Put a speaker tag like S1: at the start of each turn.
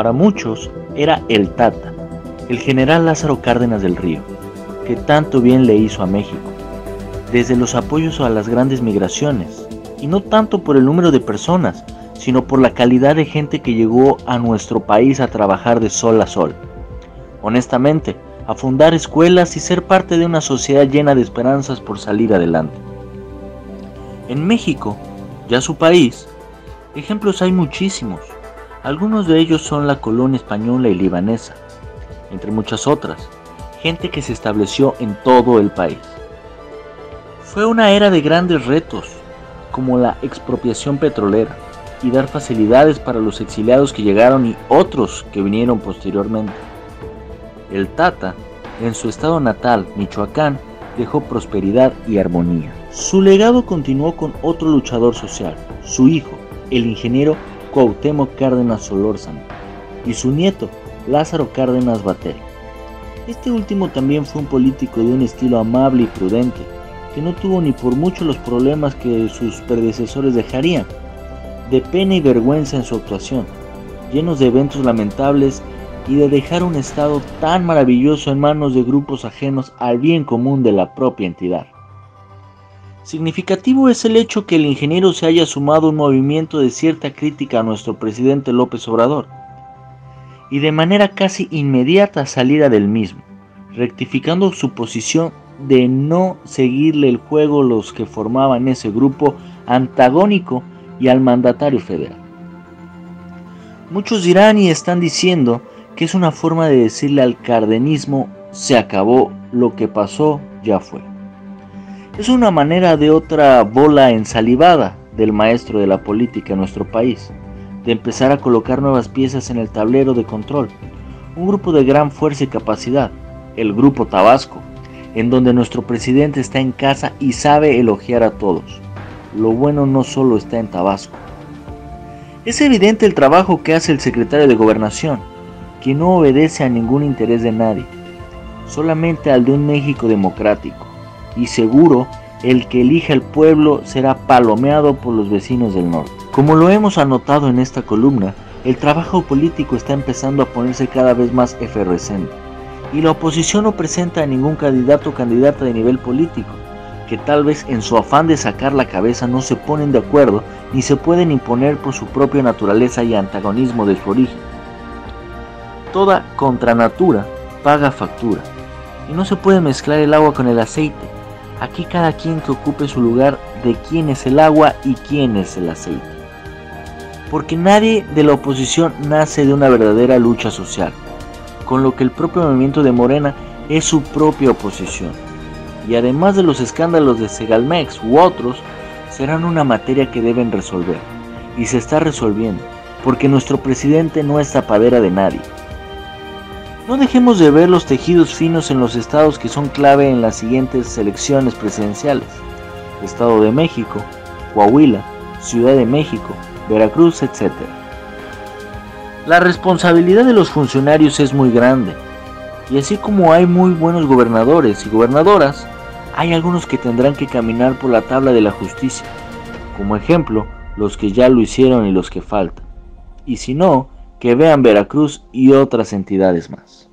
S1: Para muchos era el Tata, el general Lázaro Cárdenas del Río, que tanto bien le hizo a México, desde los apoyos a las grandes migraciones, y no tanto por el número de personas, sino por la calidad de gente que llegó a nuestro país a trabajar de sol a sol. Honestamente, a fundar escuelas y ser parte de una sociedad llena de esperanzas por salir adelante. En México, ya su país, ejemplos hay muchísimos. Algunos de ellos son la colonia española y libanesa, entre muchas otras, gente que se estableció en todo el país. Fue una era de grandes retos, como la expropiación petrolera, y dar facilidades para los exiliados que llegaron y otros que vinieron posteriormente. El Tata, en su estado natal, Michoacán, dejó prosperidad y armonía. Su legado continuó con otro luchador social, su hijo, el ingeniero Cuauhtémoc Cárdenas Solórzano, y su nieto, Lázaro Cárdenas Batel. Este último también fue un político de un estilo amable y prudente, que no tuvo ni por mucho los problemas que sus predecesores dejarían, de pena y vergüenza en su actuación, llenos de eventos lamentables y de dejar un estado tan maravilloso en manos de grupos ajenos al bien común de la propia entidad. Significativo es el hecho que el ingeniero se haya sumado a un movimiento de cierta crítica a nuestro presidente López Obrador, y de manera casi inmediata saliera del mismo, rectificando su posición de no seguirle el juego los que formaban ese grupo antagónico y al mandatario federal. Muchos dirán y están diciendo que es una forma de decirle al cardenismo se acabó, lo que pasó ya fue. Es una manera de otra bola ensalivada del maestro de la política en nuestro país, de empezar a colocar nuevas piezas en el tablero de control. Un grupo de gran fuerza y capacidad, el Grupo Tabasco, en donde nuestro presidente está en casa y sabe elogiar a todos lo bueno no solo está en Tabasco. Es evidente el trabajo que hace el secretario de Gobernación, que no obedece a ningún interés de nadie, solamente al de un México democrático, y seguro el que elija el pueblo será palomeado por los vecinos del norte. Como lo hemos anotado en esta columna, el trabajo político está empezando a ponerse cada vez más efervescente, y la oposición no presenta a ningún candidato o candidata de nivel político, que tal vez en su afán de sacar la cabeza no se ponen de acuerdo ni se pueden imponer por su propia naturaleza y antagonismo de su origen. Toda contranatura paga factura y no se puede mezclar el agua con el aceite. Aquí cada quien que ocupe su lugar de quién es el agua y quién es el aceite. Porque nadie de la oposición nace de una verdadera lucha social, con lo que el propio movimiento de Morena es su propia oposición y además de los escándalos de Segalmex u otros, serán una materia que deben resolver. Y se está resolviendo, porque nuestro presidente no es tapadera de nadie. No dejemos de ver los tejidos finos en los estados que son clave en las siguientes elecciones presidenciales. Estado de México, Coahuila, Ciudad de México, Veracruz, etc. La responsabilidad de los funcionarios es muy grande, y así como hay muy buenos gobernadores y gobernadoras, hay algunos que tendrán que caminar por la tabla de la justicia, como ejemplo los que ya lo hicieron y los que faltan. Y si no, que vean Veracruz y otras entidades más.